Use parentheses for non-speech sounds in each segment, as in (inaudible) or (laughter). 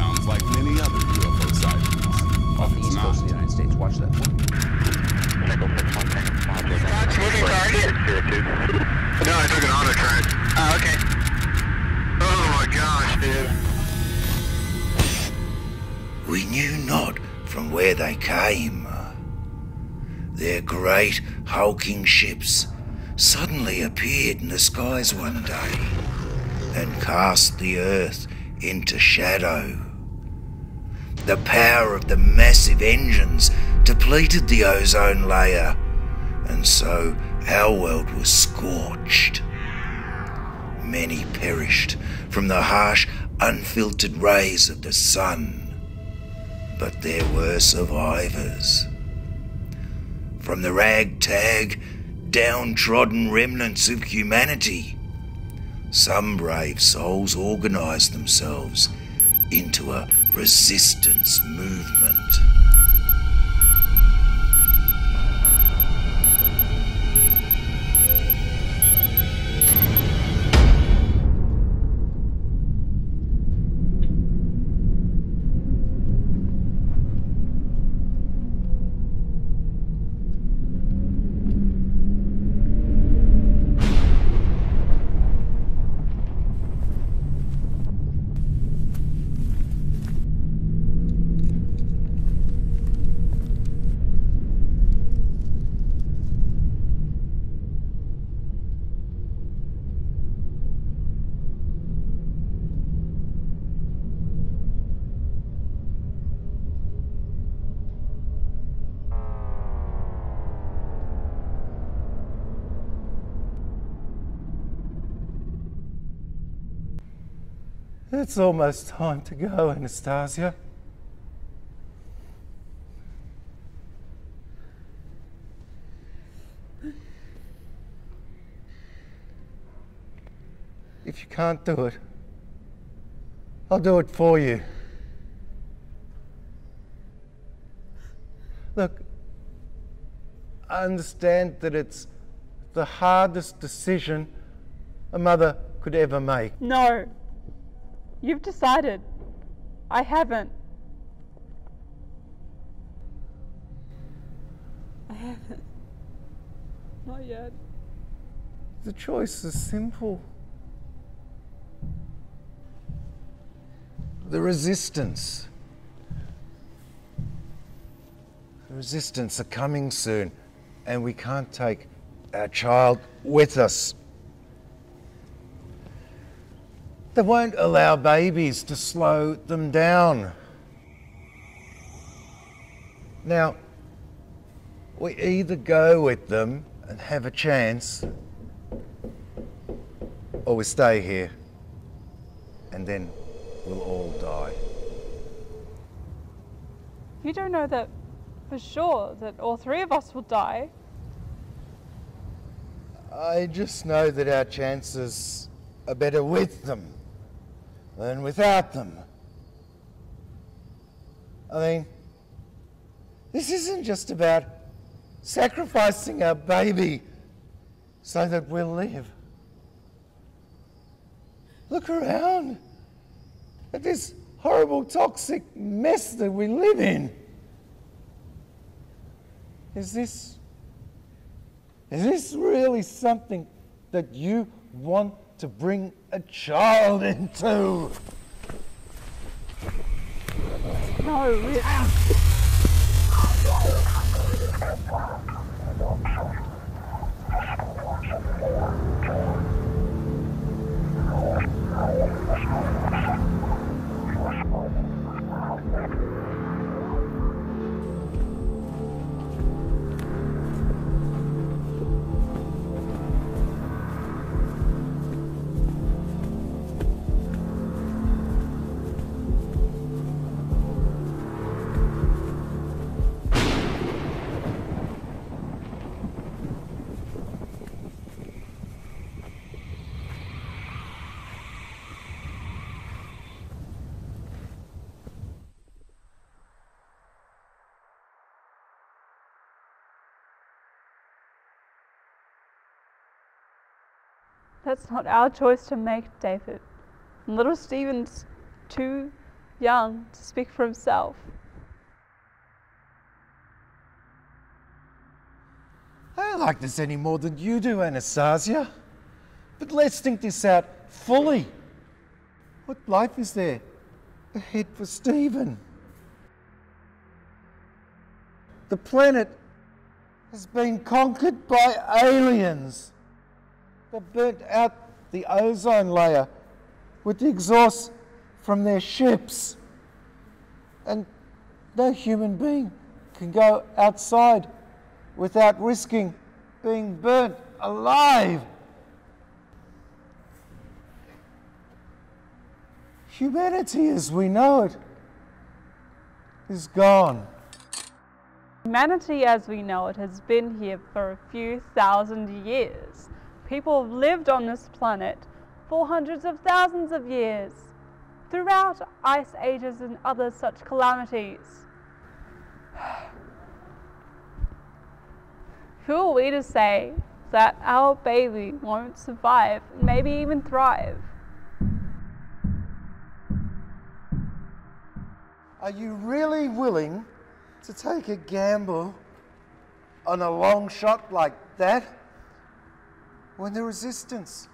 Sounds like many other UFO sightings. Off the east coast of the United States. Watch that one. moving target? No, I took an auto track. Oh, okay. Oh my gosh, dude. We knew not from where they came. Their great hulking ships suddenly appeared in the skies one day and cast the earth into shadow. The power of the massive engines depleted the ozone layer, and so our world was scorched. Many perished from the harsh, unfiltered rays of the sun, but there were survivors. From the ragtag, downtrodden remnants of humanity, some brave souls organised themselves into a resistance movement. It's almost time to go, Anastasia. If you can't do it, I'll do it for you. Look, I understand that it's the hardest decision a mother could ever make. No. You've decided. I haven't. I haven't. Not yet. The choice is simple. The resistance. The resistance are coming soon, and we can't take our child with us. They won't allow babies to slow them down. Now, we either go with them and have a chance, or we stay here and then we'll all die. You don't know that for sure that all three of us will die. I just know that our chances are better with them than without them. I mean, this isn't just about sacrificing our baby so that we'll live. Look around at this horrible toxic mess that we live in. Is this is this really something that you want to bring a child into? No, Rich. (laughs) That's not our choice to make, David. Little Stephen's too young to speak for himself. I don't like this any more than you do, Anastasia. But let's think this out fully. What life is there ahead for Stephen? The planet has been conquered by aliens. They burnt out the ozone layer with the exhaust from their ships. And no human being can go outside without risking being burnt alive. Humanity as we know it is gone. Humanity as we know it has been here for a few thousand years. People have lived on this planet for hundreds of thousands of years, throughout ice ages and other such calamities. (sighs) Who are we to say that our baby won't survive, maybe even thrive? Are you really willing to take a gamble on a long shot like that when the resistance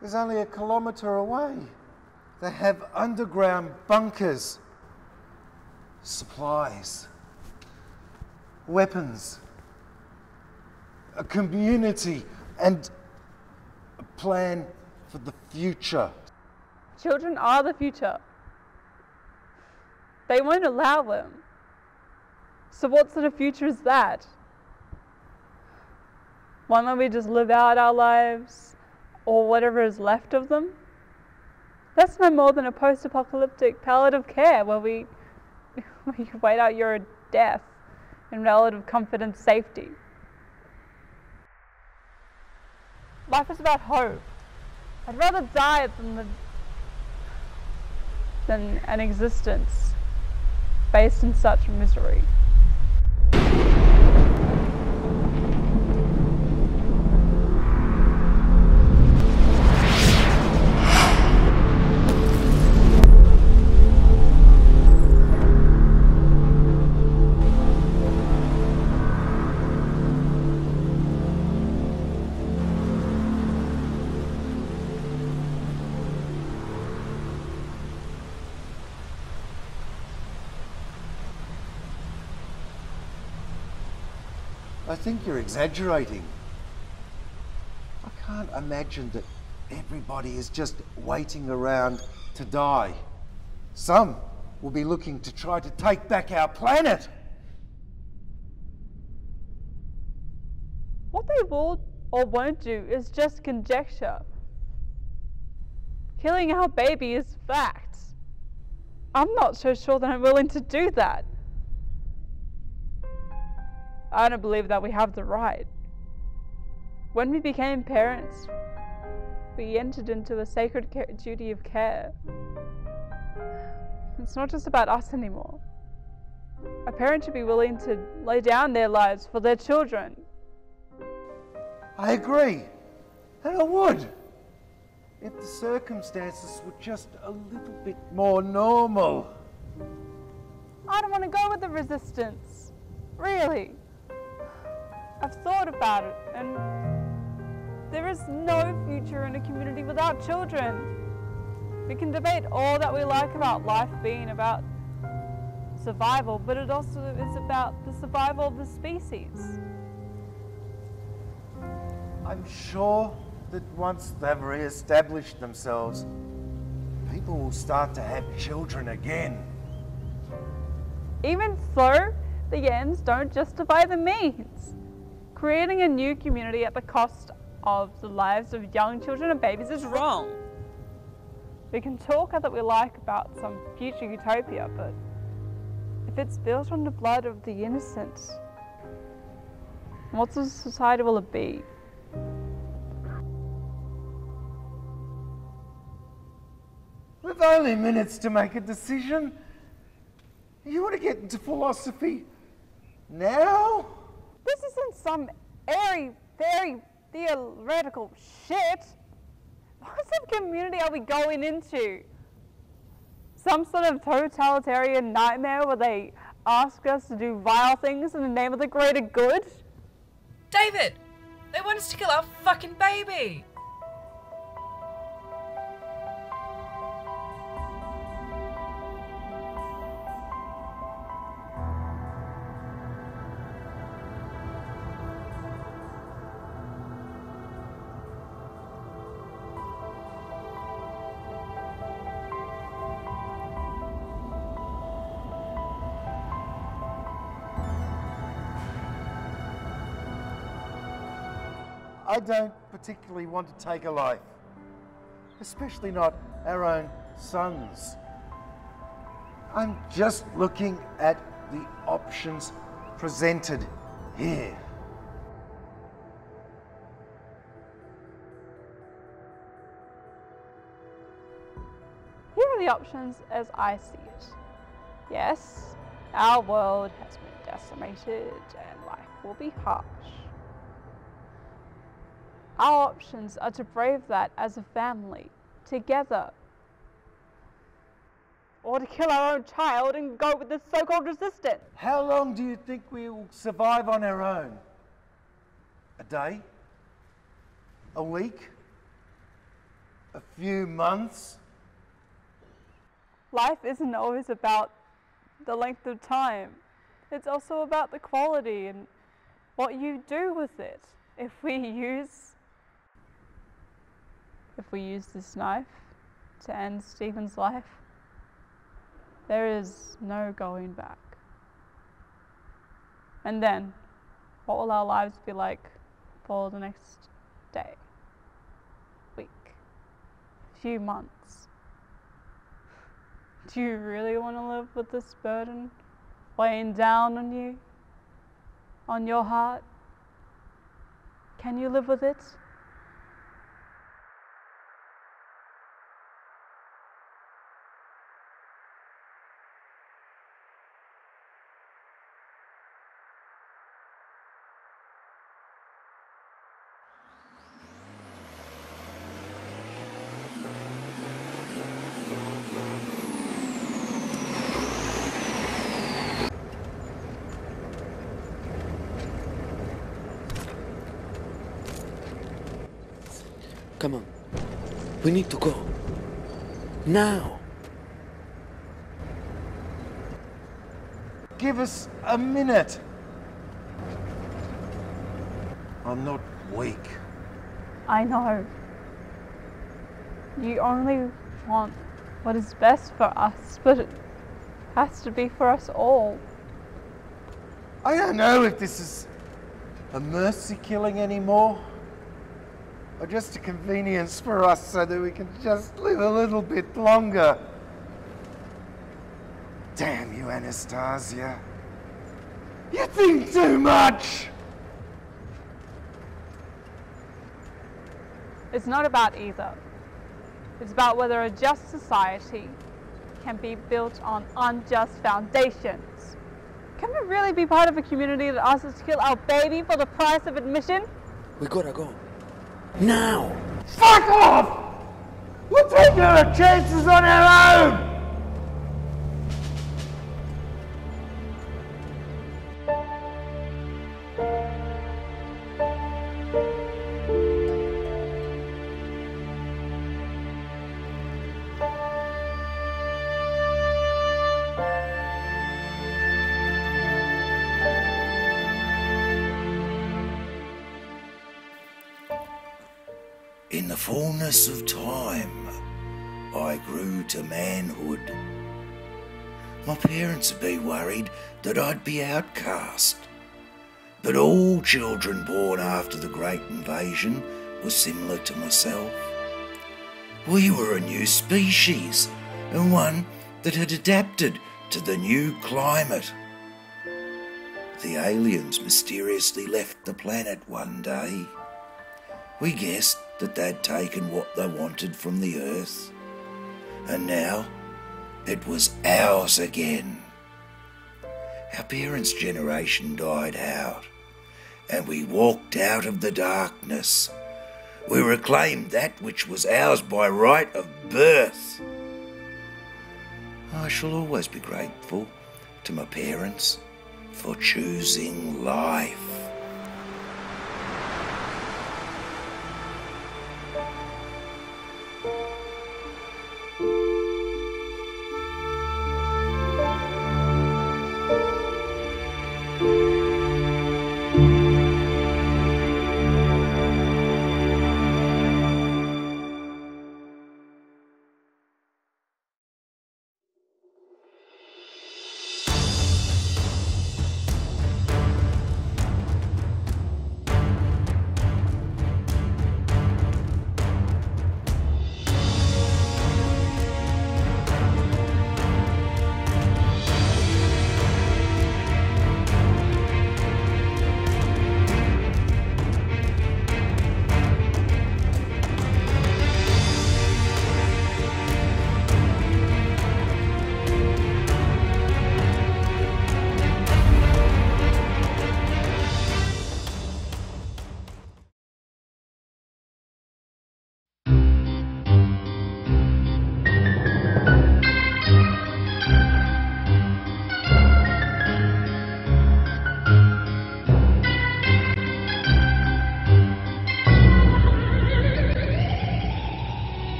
is only a kilometre away? They have underground bunkers, supplies, weapons, a community, and a plan for the future. Children are the future. They won't allow them. So, what sort of future is that? One where we just live out our lives or whatever is left of them? That's no more than a post apocalyptic palliative care where we, (laughs) we wait out your death in relative comfort and safety. Life is about hope. I'd rather die than, the, than an existence based in such misery. Think you're exaggerating. I can't imagine that everybody is just waiting around to die. Some will be looking to try to take back our planet. What they will or won't do is just conjecture. Killing our baby is fact. I'm not so sure that I'm willing to do that. I don't believe that we have the right. When we became parents, we entered into a sacred care, duty of care. It's not just about us anymore. A parent should be willing to lay down their lives for their children. I agree. And I would. If the circumstances were just a little bit more normal. I don't want to go with the resistance. Really. I've thought about it, and there is no future in a community without children. We can debate all that we like about life being about survival, but it also is about the survival of the species. I'm sure that once they've re-established themselves, people will start to have children again. Even so, the ends don't justify the means. Creating a new community at the cost of the lives of young children and babies is wrong. We can talk all that we like about some future utopia, but if it's built on the blood of the innocent, what sort of society will it be? We've only minutes to make a decision. You want to get into philosophy now? This isn't some airy, fairy, theoretical shit. What sort of community are we going into? Some sort of totalitarian nightmare where they ask us to do vile things in the name of the greater good? David! They want us to kill our fucking baby! I don't particularly want to take a life, especially not our own sons. I'm just looking at the options presented here. Here are the options as I see it. Yes, our world has been decimated and life will be harsh. Our options are to brave that as a family, together. Or to kill our own child and go with the so called resistance. How long do you think we will survive on our own? A day? A week? A few months? Life isn't always about the length of time, it's also about the quality and what you do with it. If we use if we use this knife to end Stephen's life, there is no going back. And then, what will our lives be like for the next day, week, few months? Do you really want to live with this burden weighing down on you, on your heart? Can you live with it? Come on. We need to go. Now. Give us a minute. I'm not weak. I know. You only want what is best for us, but it has to be for us all. I don't know if this is a mercy killing anymore or just a convenience for us so that we can just live a little bit longer. Damn you, Anastasia. You think too much! It's not about either. It's about whether a just society can be built on unjust foundations. Can we really be part of a community that asks us to kill our baby for the price of admission? We gotta go. Now! Fuck off! We're taking our chances on our own! In the fullness of time, I grew to manhood. My parents would be worried that I'd be outcast. But all children born after the Great Invasion were similar to myself. We were a new species, and one that had adapted to the new climate. The aliens mysteriously left the planet one day. We guessed that they'd taken what they wanted from the Earth, and now it was ours again. Our parents' generation died out, and we walked out of the darkness, We reclaimed that which was ours by right of birth. I shall always be grateful to my parents for choosing life.